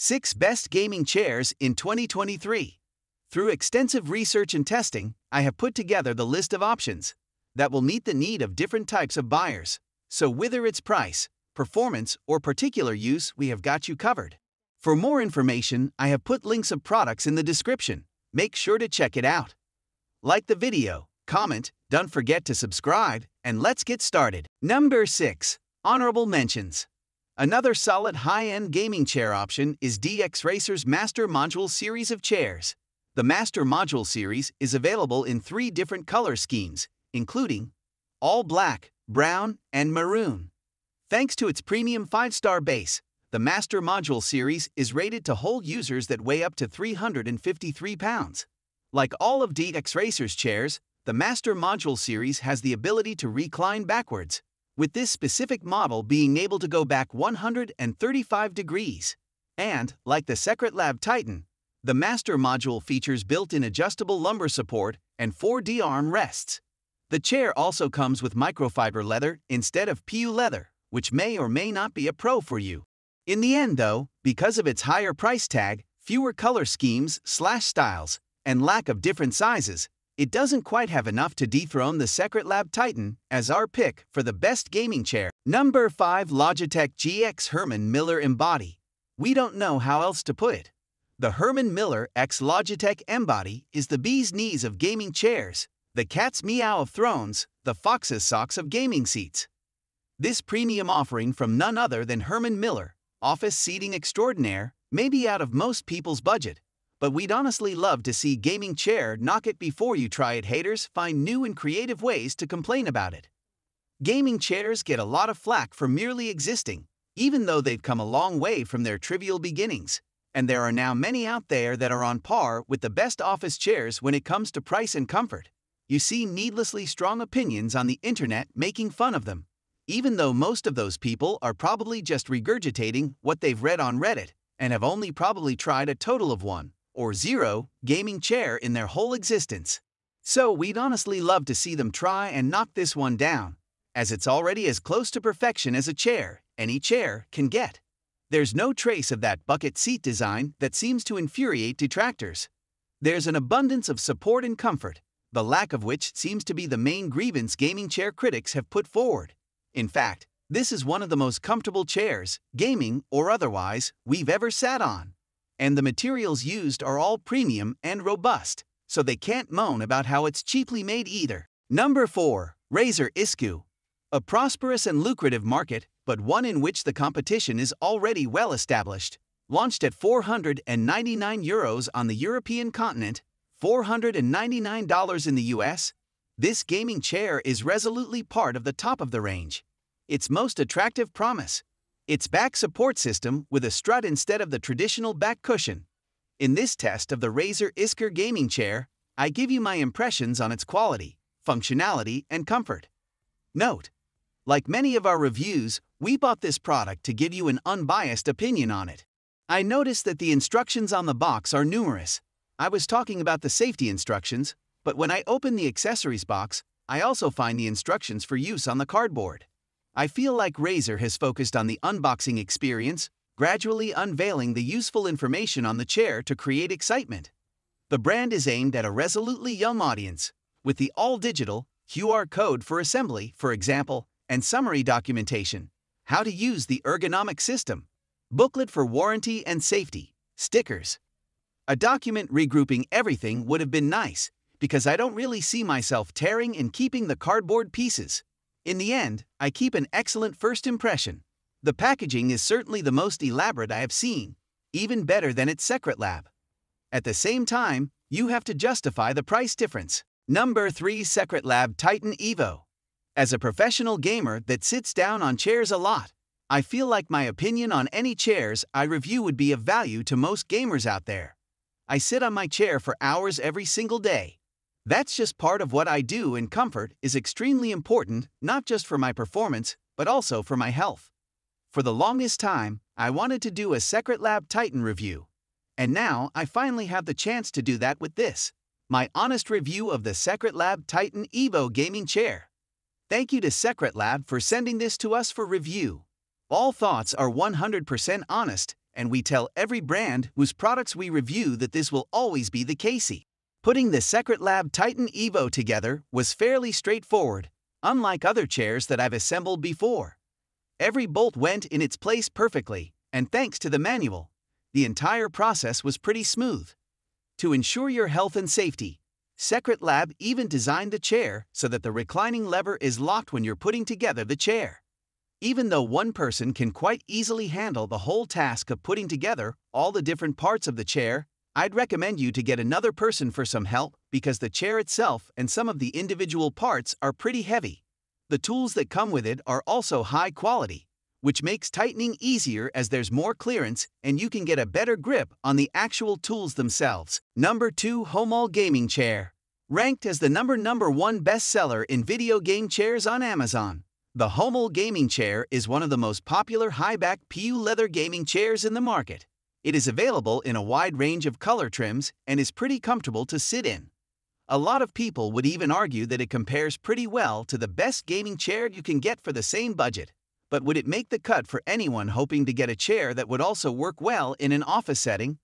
6 Best Gaming Chairs in 2023. Through extensive research and testing, I have put together the list of options that will meet the need of different types of buyers. So, whether it's price, performance, or particular use, we have got you covered. For more information, I have put links of products in the description. Make sure to check it out. Like the video, comment, don't forget to subscribe, and let's get started. Number 6. Honorable Mentions. Another solid high-end gaming chair option is DXRacer's Master Module series of chairs. The Master Module series is available in three different color schemes, including all black, brown, and maroon. Thanks to its premium 5-star base, the Master Module series is rated to hold users that weigh up to 353 pounds. Like all of DXRacer's chairs, the Master Module series has the ability to recline backwards, with this specific model being able to go back 135 degrees. And, like the Secretlab Titan, the Master Module features built-in adjustable lumbar support and 4D arm rests. The chair also comes with microfiber leather instead of PU leather, which may or may not be a pro for you. In the end, though, because of its higher price tag, fewer color schemes, slash styles, and lack of different sizes, it doesn't quite have enough to dethrone the Secretlab Titan as our pick for the best gaming chair. Number 5 Logitech GX Herman Miller Embody. We don't know how else to put it. The Herman Miller X Logitech Embody is the bee's knees of gaming chairs the cat's meow of thrones, the fox's socks of gaming seats. This premium offering from none other than Herman Miller, office seating extraordinaire, may be out of most people's budget, but we'd honestly love to see Gaming Chair knock it before you try it haters. Find new and creative ways to complain about it. Gaming chairs get a lot of flack for merely existing, even though they've come a long way from their trivial beginnings, and there are now many out there that are on par with the best office chairs when it comes to price and comfort. You see needlessly strong opinions on the internet making fun of them, even though most of those people are probably just regurgitating what they've read on Reddit and have only probably tried a total of one, or zero, gaming chair in their whole existence. So we'd honestly love to see them try and knock this one down, as it's already as close to perfection as a chair, any chair, can get. There's no trace of that bucket seat design that seems to infuriate detractors. There's an abundance of support and comfort, the lack of which seems to be the main grievance gaming chair critics have put forward. In fact, this is one of the most comfortable chairs, gaming or otherwise, we've ever sat on. And the materials used are all premium and robust, so they can't moan about how it's cheaply made either. Number 4. Razer Isku. A prosperous and lucrative market, but one in which the competition is already well established. Launched at 499 euros on the European continent, $499 in the US, this gaming chair is resolutely part of the top of the range. Its most attractive promise its back support system with a strut instead of the traditional back cushion. In this test of the Razer Isku gaming chair, I give you my impressions on its quality, functionality, and comfort. Note, like many of our reviews, we bought this product to give you an unbiased opinion on it. I noticed that the instructions on the box are numerous, I was talking about the safety instructions, but when I open the accessories box, I also find the instructions for use on the cardboard. I feel like Razer has focused on the unboxing experience, gradually unveiling the useful information on the chair to create excitement. The brand is aimed at a resolutely young audience, with the all-digital QR code for assembly, for example, and summary documentation, how to use the ergonomic system, booklet for warranty and safety, stickers, a document regrouping everything would have been nice, because I don't really see myself tearing and keeping the cardboard pieces. In the end, I keep an excellent first impression. The packaging is certainly the most elaborate I have seen, even better than its Secretlab. At the same time, you have to justify the price difference. Number 3 Secretlab Titan Evo. As a professional gamer that sits down on chairs a lot, I feel like my opinion on any chairs I review would be of value to most gamers out there. I sit on my chair for hours every single day. That's just part of what I do and comfort is extremely important not just for my performance, but also for my health. For the longest time, I wanted to do a Secretlab Titan review. And now I finally have the chance to do that with this, my honest review of the Secretlab Titan Evo gaming chair. Thank you to Secretlab for sending this to us for review. All thoughts are 100% honest and we tell every brand whose products we review that this will always be the case. Putting the Secretlab Titan Evo together was fairly straightforward, unlike other chairs that I've assembled before. Every bolt went in its place perfectly, and thanks to the manual, the entire process was pretty smooth. To ensure your health and safety, Secretlab even designed the chair so that the reclining lever is locked when you're putting together the chair. Even though one person can quite easily handle the whole task of putting together all the different parts of the chair, I'd recommend you to get another person for some help because the chair itself and some of the individual parts are pretty heavy. The tools that come with it are also high quality, which makes tightening easier as there's more clearance and you can get a better grip on the actual tools themselves. Number 2 Homall Gaming Chair Ranked as the number number 1 bestseller in video game chairs on Amazon. The Homall gaming chair is one of the most popular high-back PU leather gaming chairs in the market. It is available in a wide range of color trims and is pretty comfortable to sit in. A lot of people would even argue that it compares pretty well to the best gaming chair you can get for the same budget. But would it make the cut for anyone hoping to get a chair that would also work well in an office setting?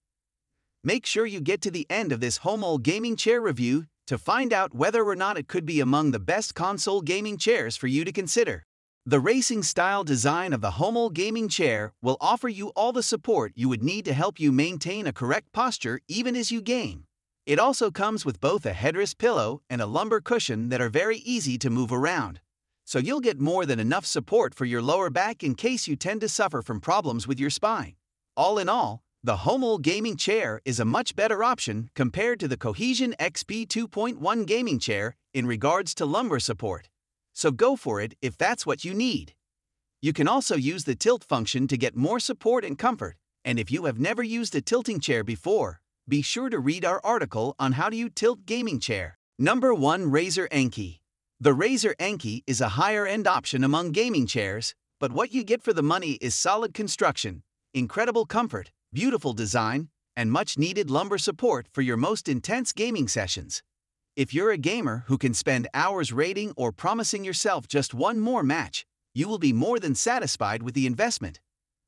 Make sure you get to the end of this Homall gaming chair review to find out whether or not it could be among the best console gaming chairs for you to consider. The racing-style design of the Homall gaming chair will offer you all the support you would need to help you maintain a correct posture even as you game. It also comes with both a headrest pillow and a lumbar cushion that are very easy to move around. So you'll get more than enough support for your lower back in case you tend to suffer from problems with your spine. All in all, the Homall gaming chair is a much better option compared to the Cohesion XP 2.1 gaming chair in regards to lumbar support. So go for it if that's what you need. You can also use the tilt function to get more support and comfort. And if you have never used a tilting chair before, be sure to read our article on how do you tilt gaming chair. Number 1 Razer Enki. The Razer Enki is a higher end option among gaming chairs, but what you get for the money is solid construction, incredible comfort, beautiful design, and much needed lumbar support for your most intense gaming sessions. If you're a gamer who can spend hours rating or promising yourself just one more match, you will be more than satisfied with the investment.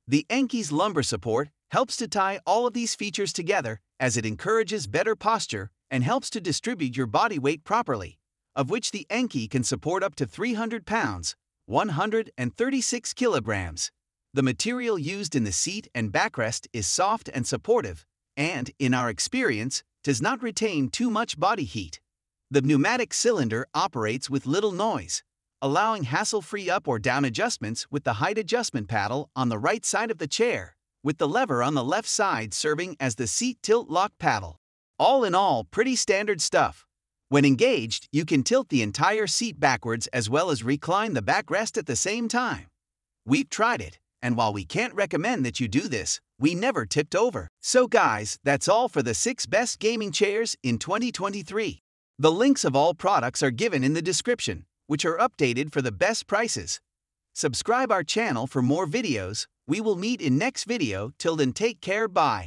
The Enki's lumbar support helps to tie all of these features together as it encourages better posture and helps to distribute your body weight properly, of which the Enkei can support up to 300 pounds, 136 kilograms. The material used in the seat and backrest is soft and supportive, and, in our experience, does not retain too much body heat. The pneumatic cylinder operates with little noise, allowing hassle-free up or down adjustments with the height adjustment paddle on the right side of the chair, with the lever on the left side serving as the seat tilt lock paddle. All in all, pretty standard stuff. When engaged, you can tilt the entire seat backwards as well as recline the backrest at the same time. We've tried it, and while we can't recommend that you do this, we never tipped over. So guys, that's all for the 6 best gaming chairs in 2023. The links of all products are given in the description, which are updated for the best prices. Subscribe our channel for more videos. We will meet in next video. Till then take care bye.